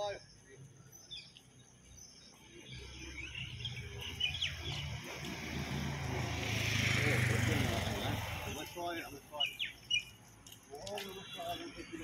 five. I'm going to try it. I'm going to try it. All of the